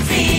crazy.